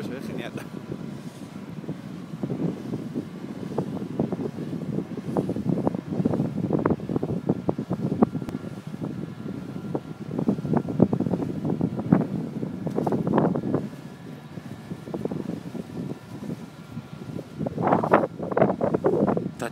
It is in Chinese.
不学十年的。哒，